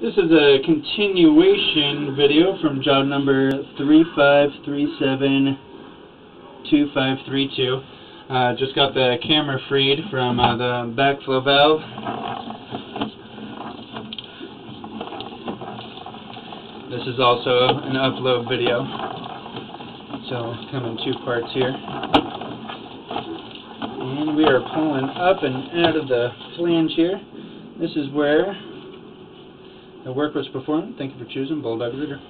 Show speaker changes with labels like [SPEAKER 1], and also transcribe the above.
[SPEAKER 1] This is a continuation video from job number 35372532. Uh, just got the camera freed from uh, the backflow valve. This is also an upload video. So come in two parts here. And we are pulling up and out of the flange here. This is where the work was performed. Thank you for choosing Bulldog Rooter.